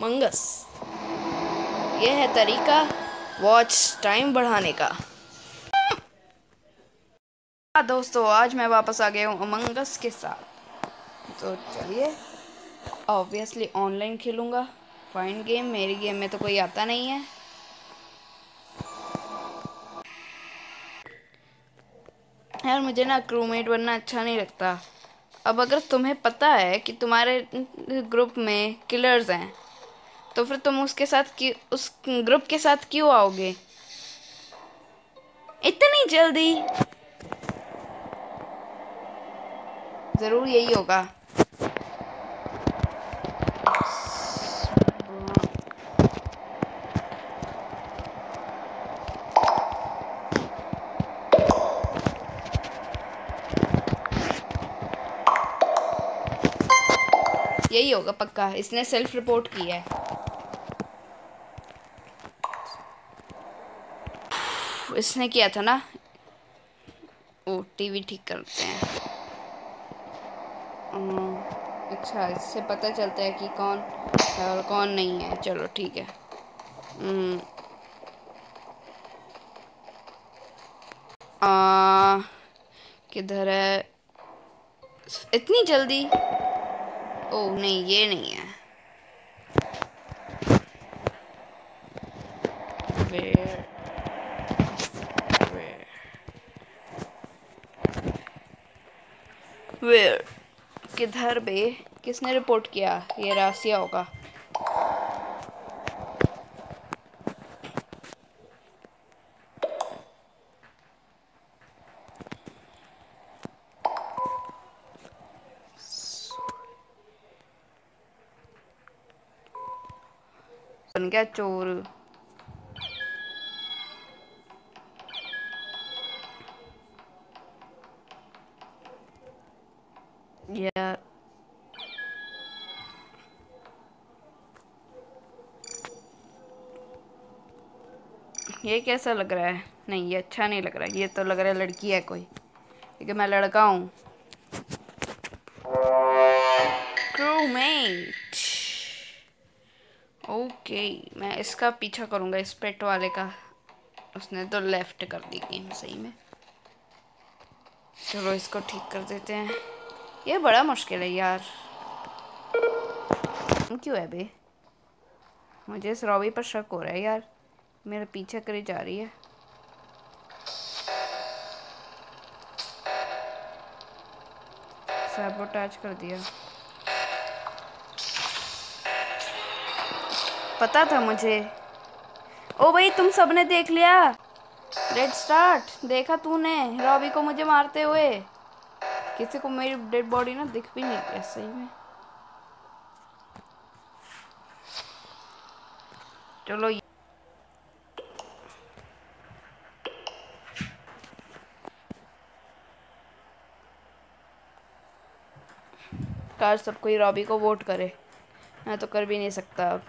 मंगस यह है तरीका वॉच टाइम बढ़ाने का। हाँ दोस्तों, आज मैं वापस आ गया हूँ अमंगस के साथ। तो चलिए ऑब्वियसली ऑनलाइन खेलूँगा। फाइन गेम मेरी गेम में तो कोई आता नहीं है। यार मुझे ना क्रूमेट बनना अच्छा नहीं लगता। अब अगर तुम्हें पता है कि तुम्हारे ग्रुप में किलर्स हैं तो फिर तुम उसके साथ की उस ग्रुप के साथ क्यों आओगे? इतनी जल्दी? ज़रूर यही होगा। यही होगा पक्का। इसने सेल्फ रिपोर्ट किया है। इसने किया था ना? ओ टीवी ठीक करते हैं। अच्छा इससे पता चलता है कि कौन है और कौन नहीं है। चलो, ठीक है। किधर है? इतनी जल्दी? ओ नहीं ये नहीं है Where? Where? Where? किधर बे किसने रिपोर्ट किया ये रासिया होगा बन गया चोर। यार ये कैसा लग रहा है? नहीं ये अच्छा नहीं लग रहा है। ये तो लग रहा है लड़की है कोई। क्योंकि मैं लड़का हूँ। क्रूमेट ओके मैं इसका पीछा करूँगा, इस पेट वाले का। उसने तो लेफ़्ट कर दी गेम सही में। चलो इसको ठीक कर देते हैं। ये बड़ा मुश्किल है यार। क्यों है बे मुझे इस रॉबी पर शक हो रहा है यार। मेरा पीछे करी जा रही है। सैबोटाज कर दिया। पता था मुझे। ओ भाई, तुम सबने देख लिया? रेड स्टार्ट देखा तूने? रॉबी को मुझे मारते हुए। किसी को मेरी डेड बॉडी ना दिख भी नहीं रही सही में। चलो कार सब कोई रॉबी को वोट करे। मैं तो कर भी नहीं सकता अब।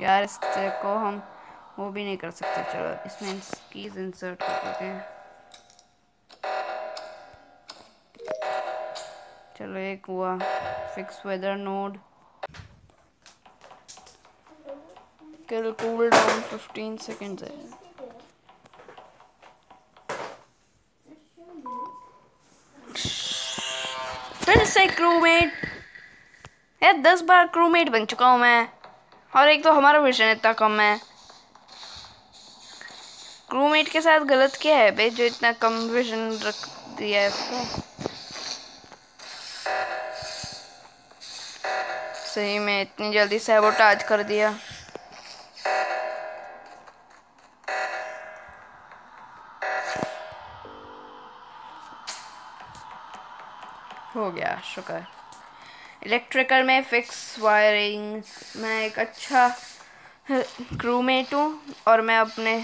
यार इस को हम वो भी नहीं कर सकते, चलो इसमें कीज इंसर्ट कर देते हैं। चलो एक हुआ fix weather nod kill cooldown 15 seconds है। फिर से क्रूमेट यार दस बार क्रूमेट बन चुका हूँ मैं। और एक तो हमारा विजन इतना कम है। क्रूमेट के साथ गलत क्या है भाई, जो इतना कम विजन रख दिया है उसका? सही में इतनी जल्दी सैबोटाज कर दिया। हो गया, शुक्र। इलेक्ट्रिकल में फिक्स वायरिंग, मैं एक अच्छा क्रूमेट हूँ और मैं अपने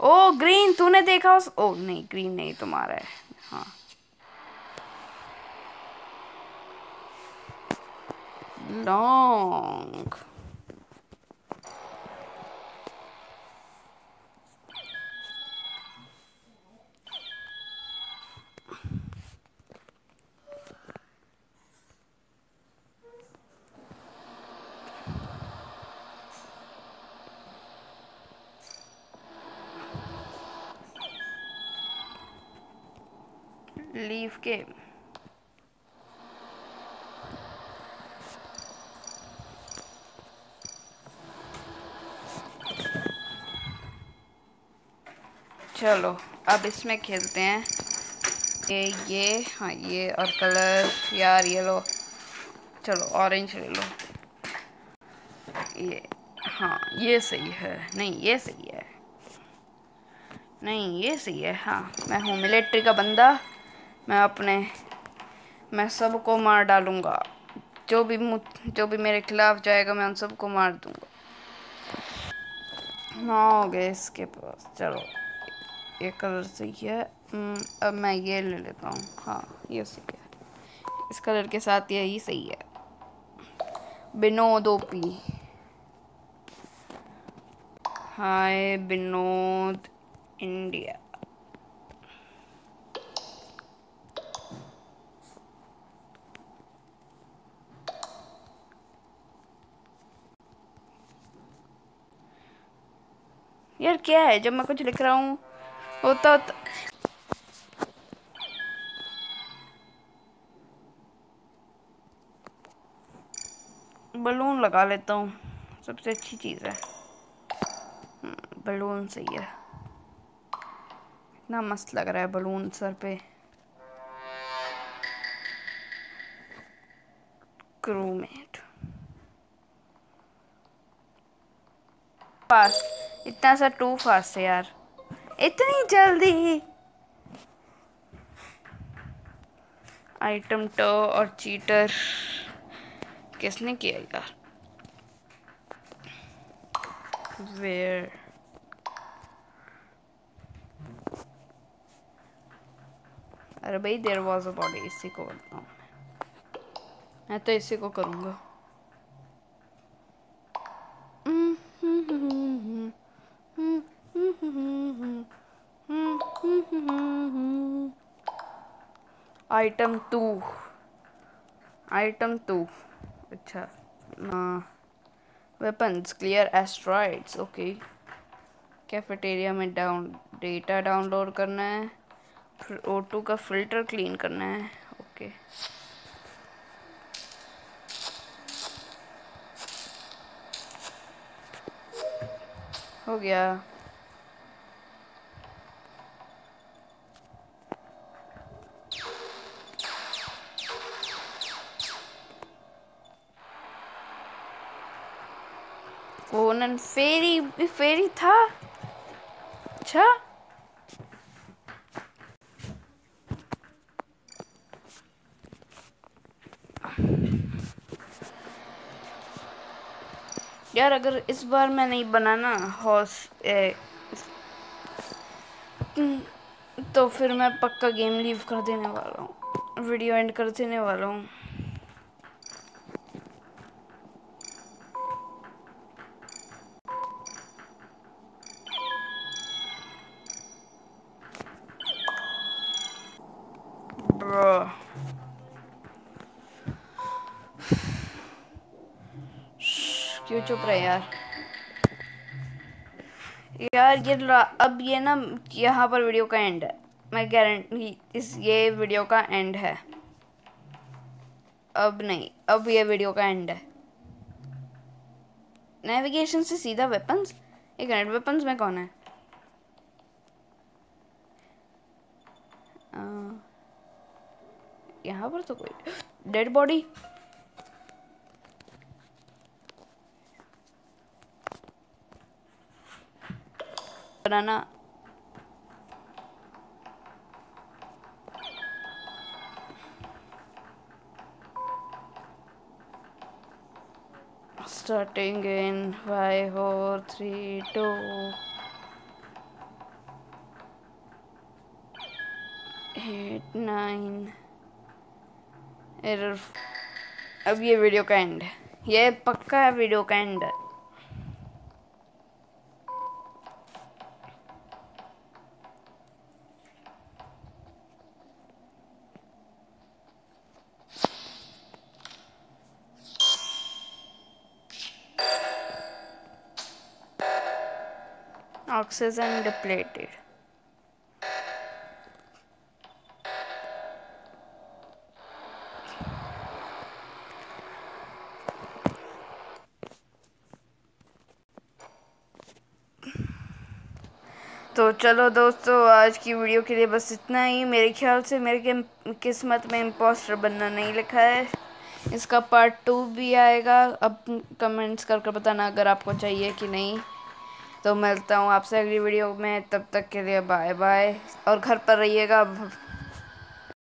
ओ, ग्रीन, तूने देखा उस, ओ, नहीं, ग्रीन नहीं, तुम्हारा है हाँ। Long leave game. चलो, अब इसमें खेलते हैं। ये ये हाँ ये और कलर यार ये लो चलो ऑरेंज ले लो। ये हाँ ये सही है। नहीं, ये सही है। नहीं, ये सही है हाँ। मैं हूँ मिलिट्री का बंदा। मैं अपने मैं सबको मार डालूँगा। जो भी जो भी मेरे खिलाफ जाएगा मैं उन सबको मार दूँगा। हाँ हो गए इसके पास। चलो ये कलर सही है। हम्म, अब मैं ये ले लेता हूँ। हाँ ये सही है। इस कलर के साथ यही सही है। Binod OP hi Vinod India. यार क्या है? जब मैं कुछ लिख रहा हूँ होता होता बलून लगा लेता हूँ। सबसे अच्छी चीज़ है। बलून हम्म, सही है। इतना मस्त लग रहा है बलून सर पे। क्रूमेट। फास्ट इतना सा टू फास्ट है यार। इतनी जल्दी। आइटम टो और चीटर। किसने किया यार? वेयर। अरे भाई देर वॉज़ अ बॉडी इसी को करता हूँ मैं तो इसी को करूँगा। आइटम टू आइटम टू अच्छा weapons clear asteroids okay cafeteria में डाउन डेटा डाउनलोड करना है, फिर ओ का फ़िल्टर क्लीन करना है ओके हो गया। कोनन फेरी भी फेरी था? अच्छा? यार, अगर इस बार मैं नहीं बनाना हॉस तो फिर मैं पक्का गेम लीव कर देने वाला हूँ। वीडियो एंड कर देने वाला हूँ। चुप रहे यार। यार ये अब ये ना यहाँ पर वीडियो का एंड है। मैं गारंटी इस, ये वीडियो का एंड है। अब नहीं, अब ये वीडियो का एंड है। नेविगेशन से सीधा वेपन्स एक मिनट वेपन्स में कौन है? यहाँ पर तो कोई डेड बॉडी ना starting in five four three two eight nine अब ये वीडियो का एंड ये पक्का है वीडियो का एंड है। Oxygen depleted. तो चलो दोस्तों, आज की वीडियो के लिए बस इतना ही। मेरे ख्याल से मेरे किस्मत में इम्पोस्टर बनना नहीं लिखा है। इसका पार्ट टू भी आएगा। अब कमेंट्स करके बताना अगर आपको चाहिए कि नहीं। तो मिलता हूँ आपसे अगली वीडियो में, तब तक के लिए बाय बाय और घर पर रहिएगा